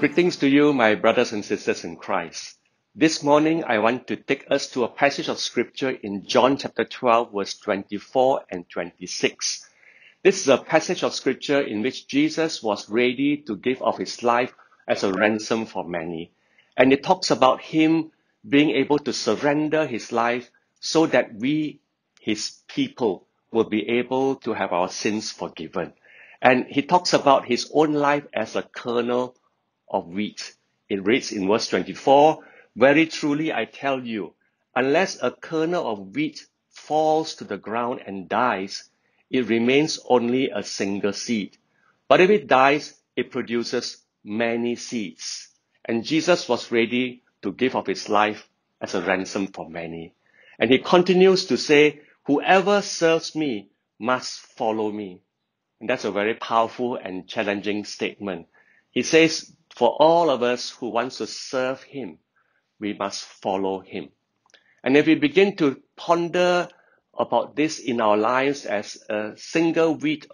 Greetings to you, my brothers and sisters in Christ. This morning, I want to take us to a passage of scripture in John chapter 12, verse 24 and 26. This is a passage of scripture in which Jesus was ready to give of his life as a ransom for many. And it talks about him being able to surrender his life so that we, his people, will be able to have our sins forgiven. And he talks about his own life as a kernel of wheat. It reads in verse 24, Very truly I tell you, unless a kernel of wheat falls to the ground and dies, it remains only a single seed. But if it dies, it produces many seeds. And Jesus was ready to give of his life as a ransom for many. And he continues to say, Whoever serves me must follow me. And that's a very powerful and challenging statement. He says, for all of us who wants to serve Him, we must follow Him. And if we begin to ponder about this in our lives as a single wheat,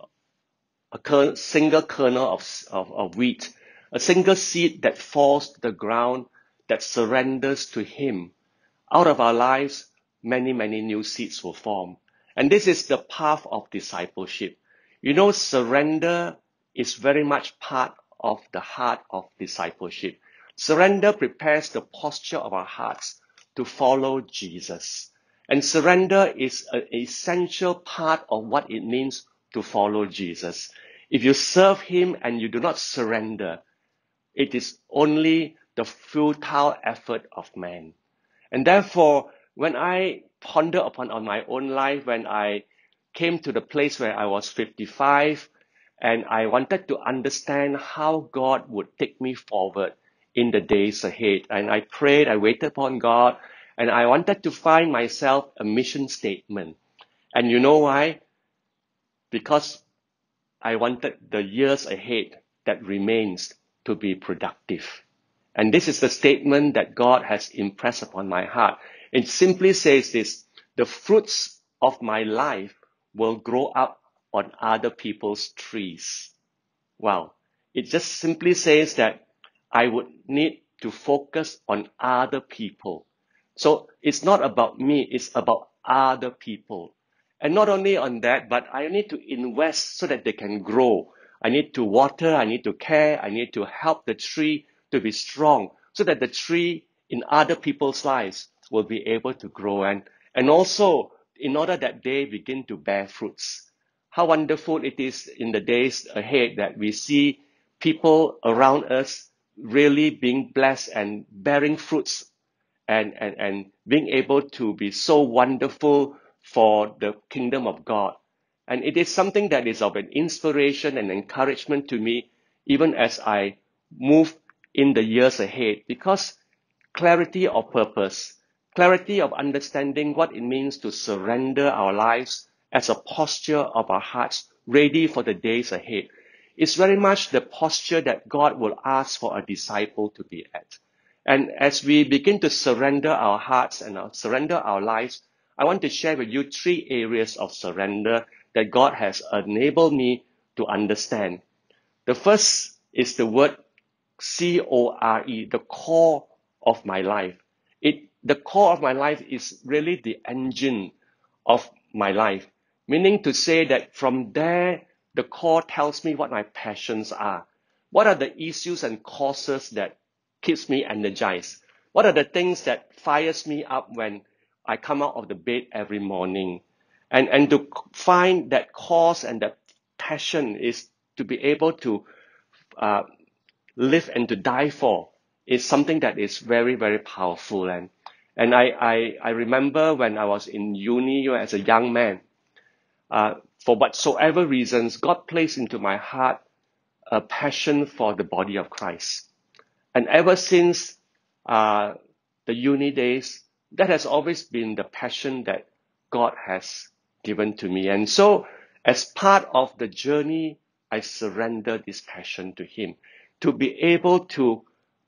a single kernel of, of, of wheat, a single seed that falls to the ground, that surrenders to Him, out of our lives, many, many new seeds will form. And this is the path of discipleship. You know, surrender is very much part of the heart of discipleship. Surrender prepares the posture of our hearts to follow Jesus. And surrender is an essential part of what it means to follow Jesus. If you serve Him and you do not surrender, it is only the futile effort of man. And therefore, when I ponder upon on my own life, when I came to the place where I was 55, and I wanted to understand how God would take me forward in the days ahead. And I prayed, I waited upon God, and I wanted to find myself a mission statement. And you know why? Because I wanted the years ahead that remains to be productive. And this is the statement that God has impressed upon my heart. It simply says this, the fruits of my life will grow up on other people's trees. Well, it just simply says that I would need to focus on other people. So it's not about me, it's about other people. And not only on that, but I need to invest so that they can grow. I need to water, I need to care, I need to help the tree to be strong so that the tree in other people's lives will be able to grow and, and also in order that they begin to bear fruits how wonderful it is in the days ahead that we see people around us really being blessed and bearing fruits and, and, and being able to be so wonderful for the kingdom of God. And it is something that is of an inspiration and encouragement to me, even as I move in the years ahead, because clarity of purpose, clarity of understanding what it means to surrender our lives as a posture of our hearts ready for the days ahead. It's very much the posture that God will ask for a disciple to be at. And as we begin to surrender our hearts and uh, surrender our lives, I want to share with you three areas of surrender that God has enabled me to understand. The first is the word C-O-R-E, the core of my life. It, the core of my life is really the engine of my life. Meaning to say that from there, the core tells me what my passions are. What are the issues and causes that keeps me energized? What are the things that fires me up when I come out of the bed every morning? And, and to find that cause and that passion is to be able to uh, live and to die for is something that is very, very powerful. And, and I, I, I remember when I was in uni as a young man, uh, for whatsoever reasons, God placed into my heart a passion for the body of Christ. And ever since uh, the uni days, that has always been the passion that God has given to me. And so, as part of the journey, I surrender this passion to Him to be able to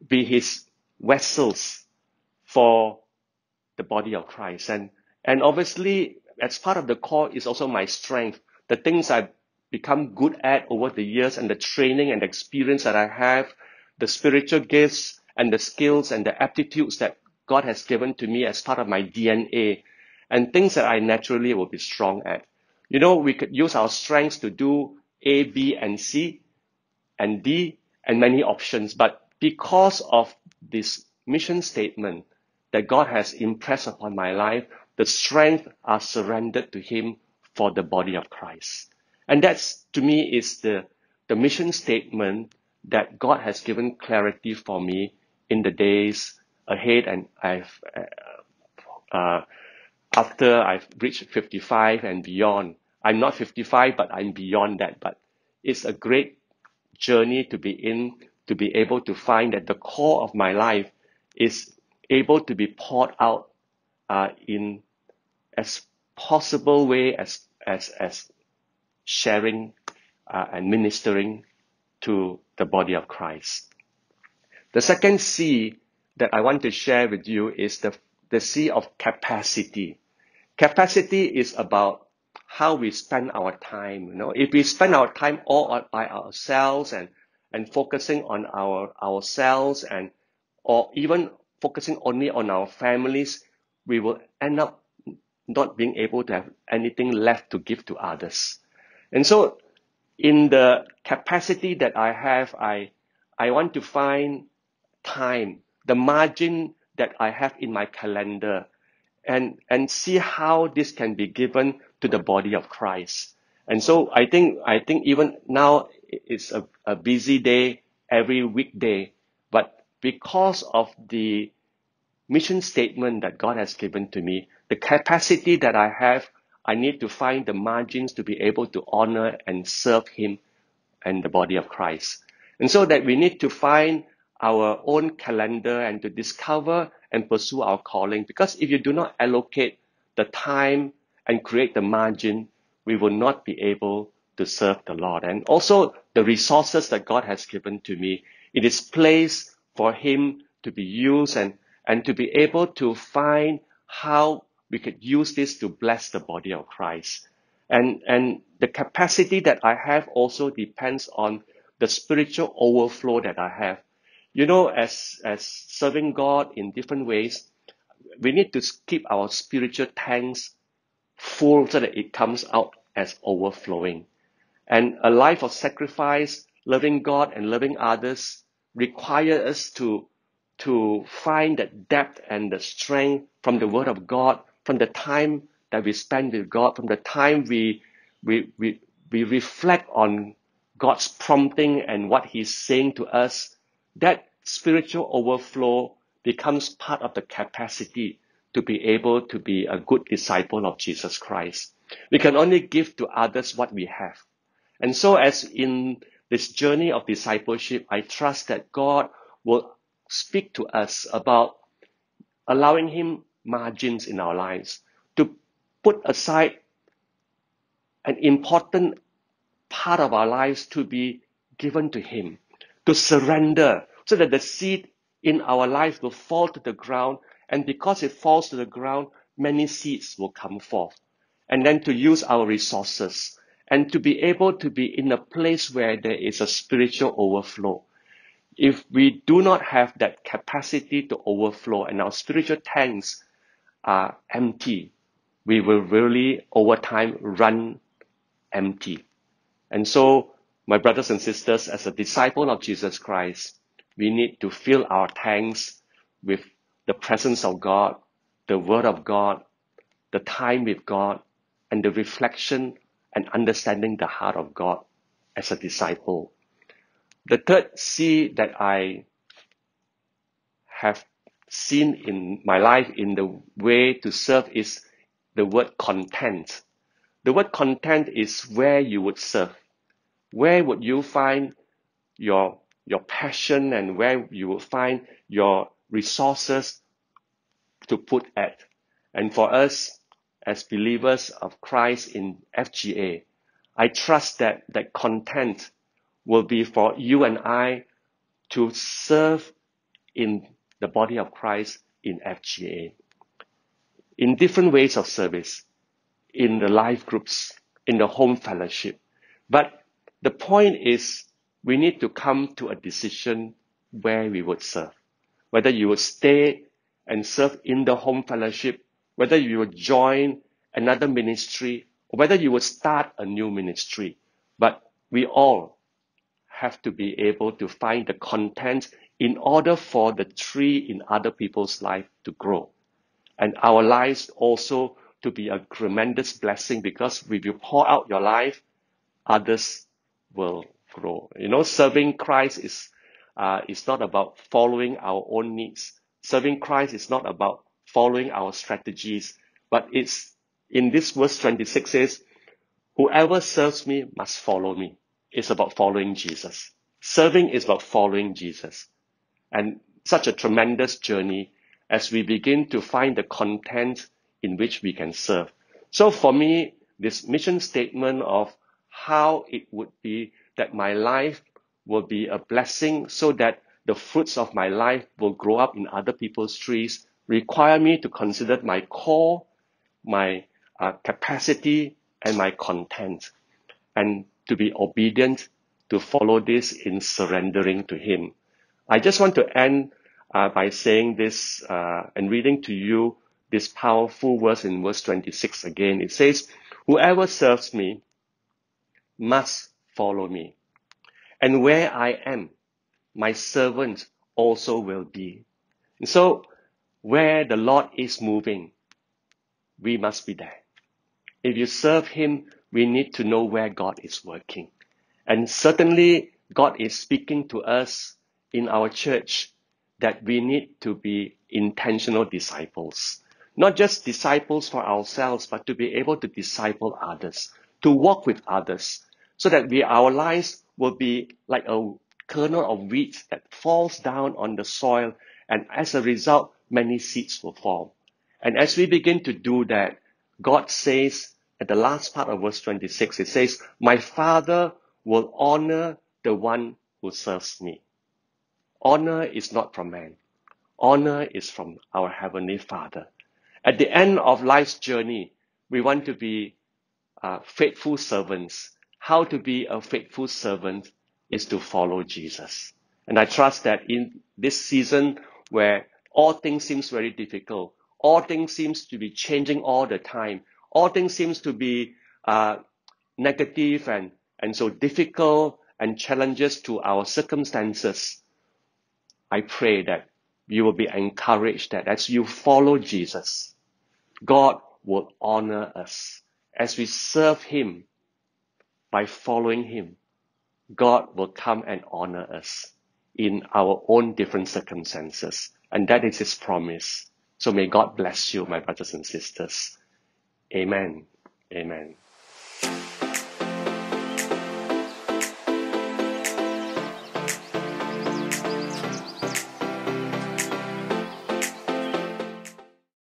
be His vessels for the body of Christ. And, and obviously, as part of the core is also my strength. The things I've become good at over the years and the training and experience that I have the spiritual gifts and the skills and the aptitudes that God has given to me as part of my DNA and things that I naturally will be strong at. You know, we could use our strengths to do A, B, and C and D and many options, but because of this mission statement that God has impressed upon my life, the strength are surrendered to Him for the body of Christ. And that's, to me, is the, the mission statement that God has given clarity for me in the days ahead. And I've, uh, uh, after I've reached 55 and beyond, I'm not 55, but I'm beyond that. But it's a great journey to be in, to be able to find that the core of my life is able to be poured out uh, in as possible way as as as sharing uh, and ministering to the body of Christ. The second C that I want to share with you is the the C of capacity. Capacity is about how we spend our time. You know, if we spend our time all by ourselves and and focusing on our ourselves and or even focusing only on our families, we will end up not being able to have anything left to give to others. And so in the capacity that I have, I, I want to find time, the margin that I have in my calendar and, and see how this can be given to the body of Christ. And so I think, I think even now it's a, a busy day every weekday, but because of the mission statement that God has given to me, the capacity that I have, I need to find the margins to be able to honor and serve Him and the body of Christ. And so that we need to find our own calendar and to discover and pursue our calling. Because if you do not allocate the time and create the margin, we will not be able to serve the Lord. And also the resources that God has given to me, it is placed for Him to be used and, and to be able to find how we could use this to bless the body of Christ. And, and the capacity that I have also depends on the spiritual overflow that I have. You know, as, as serving God in different ways, we need to keep our spiritual tanks full so that it comes out as overflowing. And a life of sacrifice, loving God and loving others require us to, to find that depth and the strength from the Word of God from the time that we spend with God, from the time we, we, we, we reflect on God's prompting and what He's saying to us, that spiritual overflow becomes part of the capacity to be able to be a good disciple of Jesus Christ. We can only give to others what we have. And so as in this journey of discipleship, I trust that God will speak to us about allowing Him margins in our lives, to put aside an important part of our lives to be given to Him, to surrender, so that the seed in our life will fall to the ground, and because it falls to the ground, many seeds will come forth. And then to use our resources and to be able to be in a place where there is a spiritual overflow. If we do not have that capacity to overflow and our spiritual tanks are empty, we will really over time run empty. And so, my brothers and sisters, as a disciple of Jesus Christ, we need to fill our tanks with the presence of God, the Word of God, the time with God, and the reflection and understanding the heart of God as a disciple. The third C that I have seen in my life in the way to serve is the word content. The word content is where you would serve. Where would you find your, your passion and where you will find your resources to put at. And for us, as believers of Christ in FGA, I trust that that content will be for you and I to serve in the body of Christ in FGA. In different ways of service, in the life groups, in the home fellowship. But the point is we need to come to a decision where we would serve. Whether you would stay and serve in the home fellowship, whether you would join another ministry, or whether you would start a new ministry. But we all have to be able to find the content in order for the tree in other people's life to grow. And our lives also to be a tremendous blessing because if you pour out your life, others will grow. You know, serving Christ is uh, is not about following our own needs. Serving Christ is not about following our strategies, but it's in this verse 26 says, whoever serves me must follow me. It's about following Jesus. Serving is about following Jesus. And such a tremendous journey as we begin to find the content in which we can serve. So for me, this mission statement of how it would be that my life will be a blessing so that the fruits of my life will grow up in other people's trees require me to consider my core, my uh, capacity, and my content, and to be obedient to follow this in surrendering to Him. I just want to end uh, by saying this uh, and reading to you this powerful verse in verse 26 again. It says, Whoever serves me must follow me. And where I am, my servant also will be. And so, where the Lord is moving, we must be there. If you serve Him, we need to know where God is working. And certainly, God is speaking to us in our church that we need to be intentional disciples. Not just disciples for ourselves, but to be able to disciple others, to walk with others, so that we, our lives will be like a kernel of wheat that falls down on the soil, and as a result, many seeds will fall. And as we begin to do that, God says at the last part of verse 26, it says, My Father will honor the one who serves me. Honor is not from man. Honor is from our Heavenly Father. At the end of life's journey, we want to be uh, faithful servants how to be a faithful servant is to follow Jesus. And I trust that in this season where all things seems very difficult, all things seems to be changing all the time, all things seems to be uh, negative and, and so difficult and challenges to our circumstances. I pray that you will be encouraged that as you follow Jesus, God will honor us. As we serve Him, by following Him, God will come and honor us in our own different circumstances. And that is His promise. So may God bless you, my brothers and sisters. Amen. Amen.